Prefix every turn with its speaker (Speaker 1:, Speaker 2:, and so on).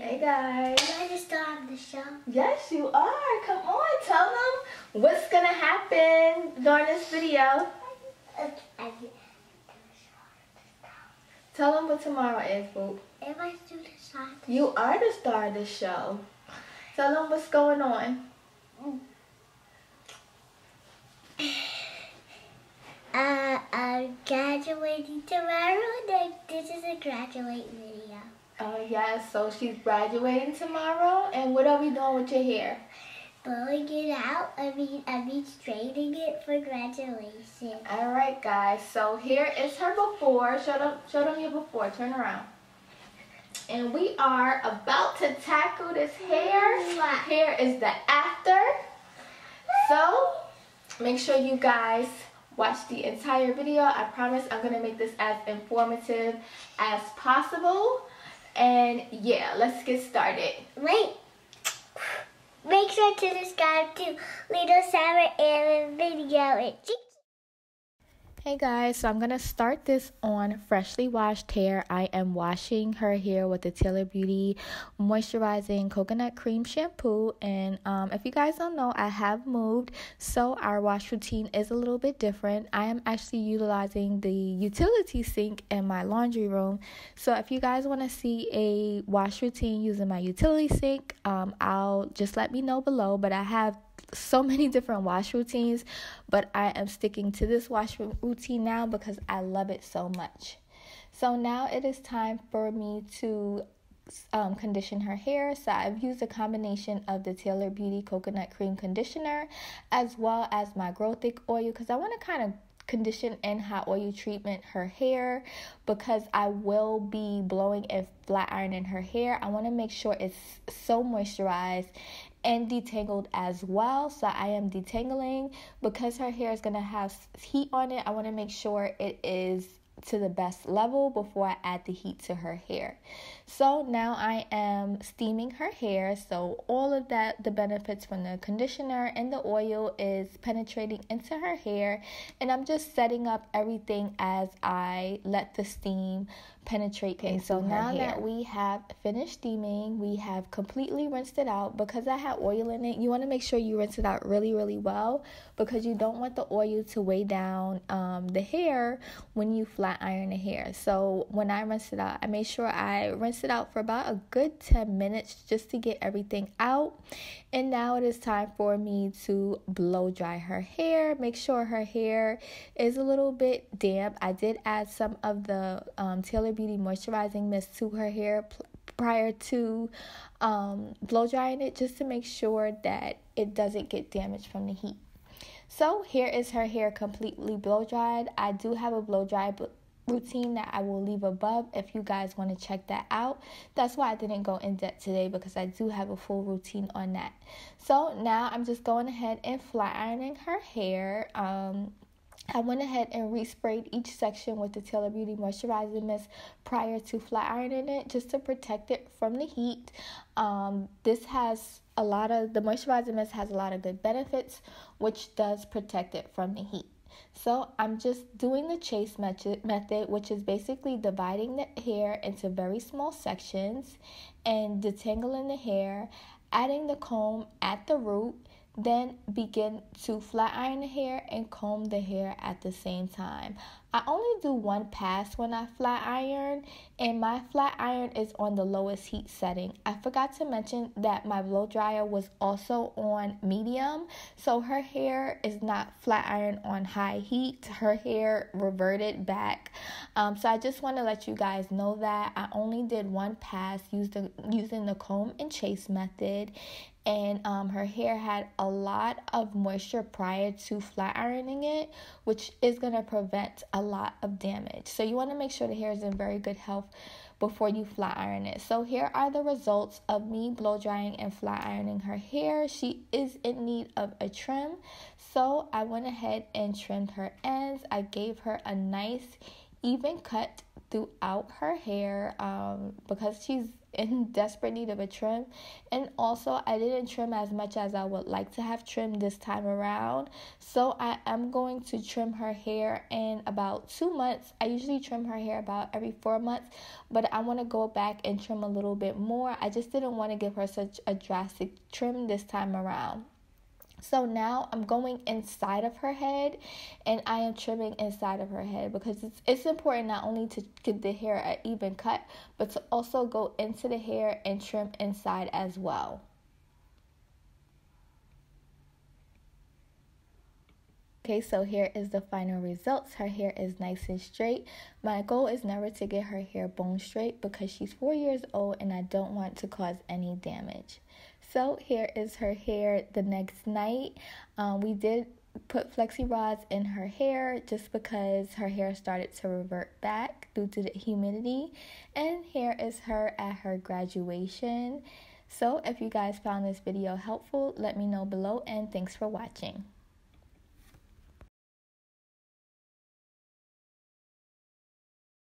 Speaker 1: Hey guys.
Speaker 2: Am I the star of the show?
Speaker 1: Yes, you are. Come on, tell them what's gonna happen during this video. Tell them what tomorrow is, boo.
Speaker 2: Am I still the star? the
Speaker 1: You are the star of the show. Tell them what's going on.
Speaker 2: Uh, I'm graduating tomorrow. This is a graduate video.
Speaker 1: Oh yes, so she's graduating tomorrow, and what are we doing with your hair?
Speaker 2: Blowing it out. I mean, I mean straightening it for graduation.
Speaker 1: All right, guys. So here is her before. Show them, show them your before. Turn around. And we are about to tackle this hair. Here is the after. So make sure you guys watch the entire video. I promise I'm gonna make this as informative as possible. And yeah, let's get started.
Speaker 2: Wait. Make sure to subscribe to Little Summer and video.
Speaker 1: Hey guys, so I'm gonna start this on freshly washed hair. I am washing her hair with the Tailored Beauty moisturizing coconut cream shampoo. And um, if you guys don't know, I have moved, so our wash routine is a little bit different. I am actually utilizing the utility sink in my laundry room. So if you guys want to see a wash routine using my utility sink, um, I'll just let me know below. But I have so many different wash routines, but I am sticking to this wash routine now because I love it so much. So now it is time for me to um, condition her hair. So I've used a combination of the Tailored Beauty Coconut Cream Conditioner as well as my Grow Thick Oil because I want to kind of condition and hot oil treatment her hair because I will be blowing and flat ironing her hair. I want to make sure it's so moisturized and detangled as well. So I am detangling because her hair is going to have heat on it. I want to make sure it is to the best level before I add the heat to her hair. So now I am steaming her hair. So all of that, the benefits from the conditioner and the oil is penetrating into her hair. And I'm just setting up everything as I let the steam penetrate okay, so now hair. that we have finished steaming, we have completely rinsed it out because I had oil in it. You want to make sure you rinse it out really, really well because you don't want the oil to weigh down um, the hair when you flat iron the hair. So when I rinsed it out, I made sure I rinsed it out for about a good 10 minutes just to get everything out. And now it is time for me to blow dry her hair. Make sure her hair is a little bit damp. I did add some of the um, Tailored Beauty moisturizing mist to her hair prior to um, blow drying it just to make sure that it doesn't get damaged from the heat. So here is her hair completely blow dried. I do have a blow dry routine that I will leave above if you guys want to check that out. That's why I didn't go in depth today because I do have a full routine on that. So now I'm just going ahead and flat ironing her hair. Um, I went ahead and resprayed each section with the Tailored Beauty Moisturizing Mist prior to flat ironing it just to protect it from the heat. Um, this has a lot of, the moisturizing mist has a lot of good benefits, which does protect it from the heat. So I'm just doing the chase method, which is basically dividing the hair into very small sections and detangling the hair, adding the comb at the root, then begin to flat iron the hair and comb the hair at the same time. I only do one pass when I flat iron, and my flat iron is on the lowest heat setting. I forgot to mention that my blow dryer was also on medium, so her hair is not flat iron on high heat. Her hair reverted back. Um, so I just want to let you guys know that I only did one pass using using the comb and chase method, and um, her hair had a lot of moisture prior to flat ironing it, which is going to prevent a lot of damage. So you want to make sure the hair is in very good health before you flat iron it. So here are the results of me blow drying and flat ironing her hair. She is in need of a trim. So I went ahead and trimmed her ends. I gave her a nice even cut throughout her hair um, because she's in desperate need of a trim. And also, I didn't trim as much as I would like to have trimmed this time around. So, I am going to trim her hair in about two months. I usually trim her hair about every four months, but I want to go back and trim a little bit more. I just didn't want to give her such a drastic trim this time around. So now I'm going inside of her head and I am trimming inside of her head because it's it's important not only to get the hair an even cut, but to also go into the hair and trim inside as well. Okay, so here is the final results. Her hair is nice and straight. My goal is never to get her hair bone straight because she's four years old and I don't want to cause any damage. So here is her hair the next night. Um, we did put flexi rods in her hair just because her hair started to revert back due to the humidity. And here is her at her graduation. So if you guys found this video helpful, let me know below and thanks for watching.